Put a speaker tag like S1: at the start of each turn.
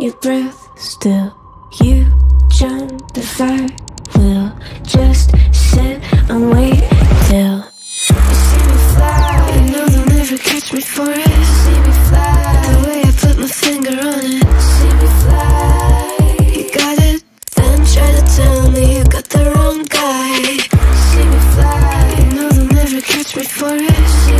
S1: your breath still. You jump the fire. We'll just sit and wait till you see me fly. You know they'll never catch me for it. You See me fly. The way I put my finger on it. You See me fly. You got it. Then try to tell me you got the wrong guy. You See me fly. You know they'll never catch me for it.